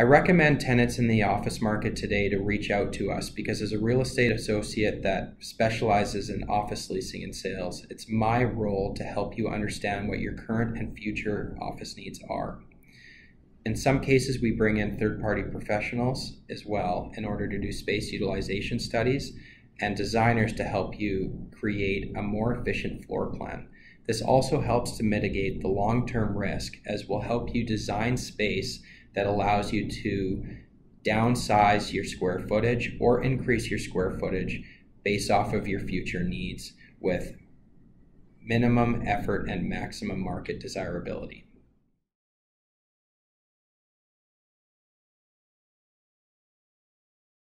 I recommend tenants in the office market today to reach out to us because, as a real estate associate that specializes in office leasing and sales, it's my role to help you understand what your current and future office needs are. In some cases, we bring in third party professionals as well in order to do space utilization studies and designers to help you create a more efficient floor plan. This also helps to mitigate the long term risk as we'll help you design space that allows you to downsize your square footage or increase your square footage based off of your future needs with minimum effort and maximum market desirability.